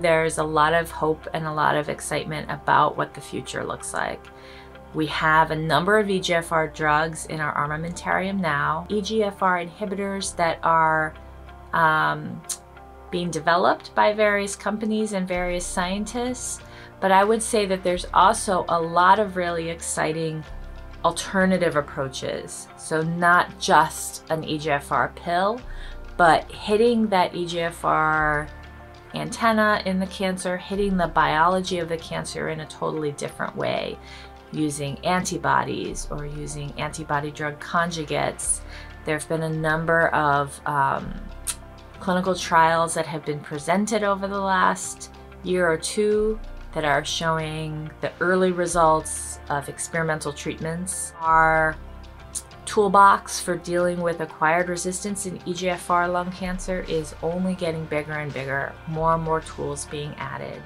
There's a lot of hope and a lot of excitement about what the future looks like. We have a number of EGFR drugs in our armamentarium now, EGFR inhibitors that are um, being developed by various companies and various scientists. But I would say that there's also a lot of really exciting alternative approaches. So, not just an EGFR pill, but hitting that EGFR antenna in the cancer, hitting the biology of the cancer in a totally different way, using antibodies or using antibody drug conjugates. There have been a number of um, clinical trials that have been presented over the last year or two that are showing the early results of experimental treatments. Our toolbox for dealing with acquired resistance in EGFR lung cancer is only getting bigger and bigger, more and more tools being added.